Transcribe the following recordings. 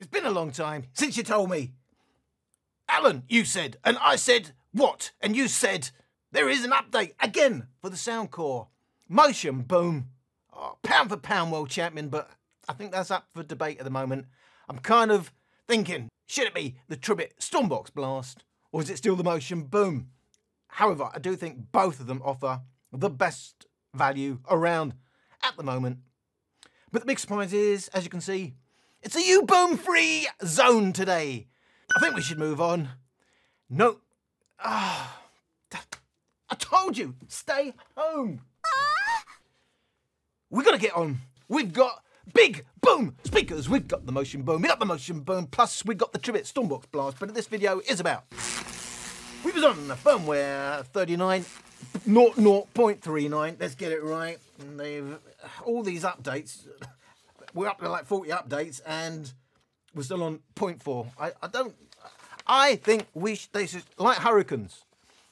It's been a long time since you told me. Alan, you said, and I said, what? And you said, there is an update again for the Soundcore. Motion Boom. Oh, pound for pound world champion, but I think that's up for debate at the moment. I'm kind of thinking, should it be the Tribit Stormbox Blast, or is it still the Motion Boom? However, I do think both of them offer the best value around at the moment. But the big surprise is, as you can see, it's a UBoom free zone today. I think we should move on. No. Ah. I told you, stay home. We're to get on. We've got big boom speakers. We've got the motion boom. We've got the motion boom. Plus, we've got the Tribit Stormbox Blast. But this video is about. We was on the firmware 39 0.39. Let's get it right. And they've all these updates we're up to like 40 updates and we're still on 0.4. I, I don't, I think we sh- they should, like hurricanes,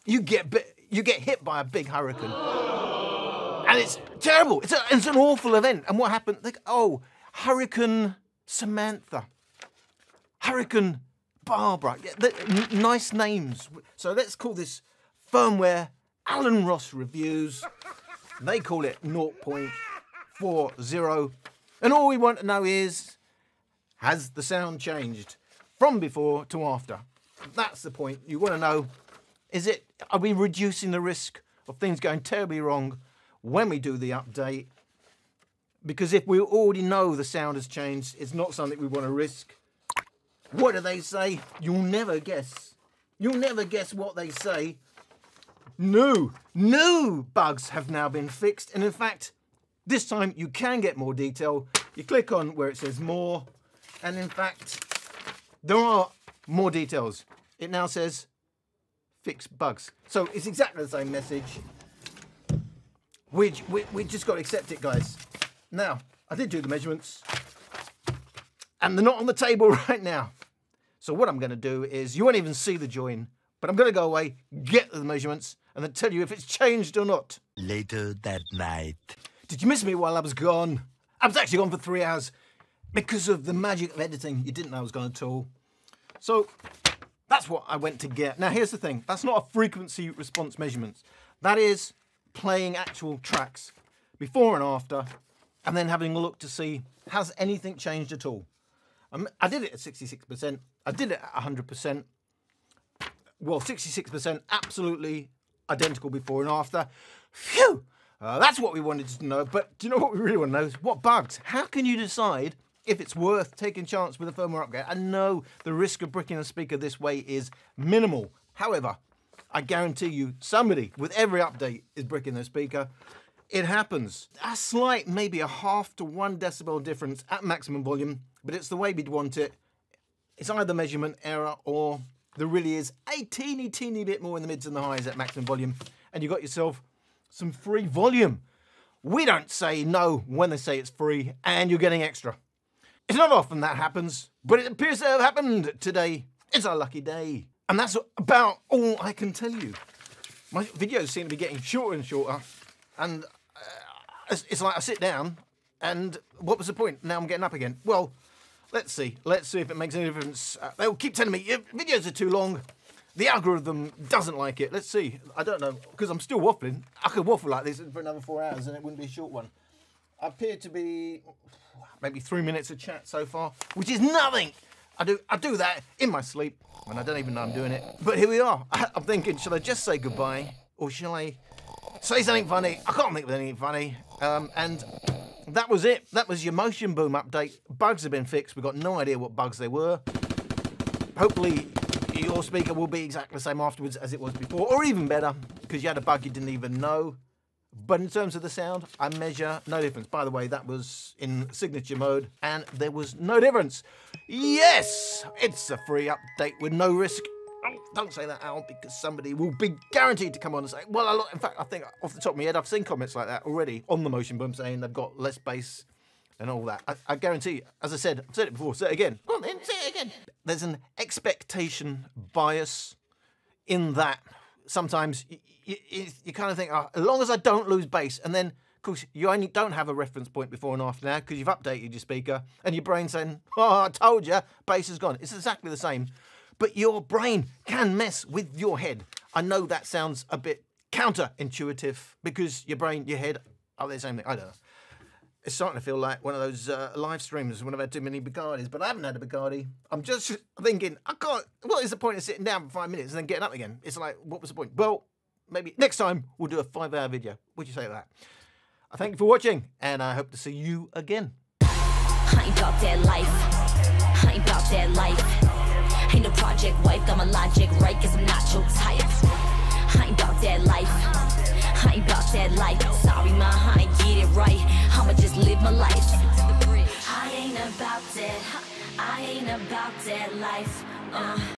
you get, you get hit by a big hurricane. And it's terrible. It's, a, it's an awful event. And what happened? They, oh, Hurricane Samantha. Hurricane Barbara. Yeah, the, nice names. So let's call this firmware Alan Ross reviews. They call it 0.40 and all we want to know is, has the sound changed from before to after? That's the point. You want to know, is it, are we reducing the risk of things going terribly wrong when we do the update? Because if we already know the sound has changed, it's not something we want to risk. What do they say? You'll never guess. You'll never guess what they say. New, new bugs have now been fixed. And in fact, this time you can get more detail. You click on where it says more, and in fact, there are more details. It now says fix bugs. So it's exactly the same message. We, we, we just got to accept it, guys. Now, I did do the measurements, and they're not on the table right now. So what I'm going to do is, you won't even see the join, but I'm going to go away, get the measurements, and then tell you if it's changed or not. Later that night. Did you miss me while I was gone? I was actually gone for three hours because of the magic of editing. You didn't know I was gone at all. So that's what I went to get. Now here's the thing, that's not a frequency response measurement. That is playing actual tracks before and after and then having a look to see has anything changed at all. Um, I did it at 66%, I did it at 100%. Well, 66% absolutely identical before and after. Phew! Uh, that's what we wanted to know. But do you know what we really want to know? What bugs? How can you decide if it's worth taking chance with a firmware upgrade? I know the risk of bricking a speaker this way is minimal. However, I guarantee you somebody with every update is bricking their speaker. It happens. A slight, maybe a half to one decibel difference at maximum volume, but it's the way we'd want it. It's either measurement error or there really is a teeny, teeny bit more in the mids and the highs at maximum volume, and you got yourself some free volume. We don't say no when they say it's free and you're getting extra. It's not often that happens, but it appears to have happened today. It's a lucky day. And that's about all I can tell you. My videos seem to be getting shorter and shorter, and uh, it's, it's like I sit down, and what was the point? Now I'm getting up again. Well, let's see. Let's see if it makes any difference. Uh, they'll keep telling me your videos are too long. The algorithm doesn't like it. Let's see. I don't know, because I'm still waffling. I could waffle like this for another four hours and it wouldn't be a short one. I appear to be maybe three minutes of chat so far, which is nothing. I do I do that in my sleep when I don't even know I'm doing it. But here we are. I'm thinking, should I just say goodbye or shall I say something funny? I can't think of anything funny. Um, and that was it. That was your motion boom update. Bugs have been fixed. We've got no idea what bugs they were. Hopefully your speaker will be exactly the same afterwards as it was before, or even better, because you had a bug you didn't even know. But in terms of the sound, I measure no difference. By the way, that was in signature mode, and there was no difference. Yes, it's a free update with no risk. Oh, don't say that out because somebody will be guaranteed to come on and say, well, in fact, I think off the top of my head, I've seen comments like that already on the motion boom saying they've got less bass and all that. I, I guarantee, as I said, I've said it before, say it again. On then, say. There's an expectation bias in that sometimes you, you, you kind of think, oh, as long as I don't lose bass, and then Of course, you only don't have a reference point before and after now because you've updated your speaker and your brain's saying, oh, I told you, bass is gone. It's exactly the same. But your brain can mess with your head. I know that sounds a bit counterintuitive because your brain, your head are the same thing. I don't know. It's starting to feel like one of those uh, live streams when I've had too many Bugardis, but I haven't had a Bugatti. I'm just thinking, I can't. What is the point of sitting down for five minutes and then getting up again? It's like, what was the point? Well, maybe next time we'll do a five hour video. Do you say that? I thank you for watching, and I hope to see you again. I ain't about that life. I ain't about that life. Ain't no project wife, got my logic right, cause I'm not your type. I ain't about that life. I ain't about that. I ain't about that life. Uh.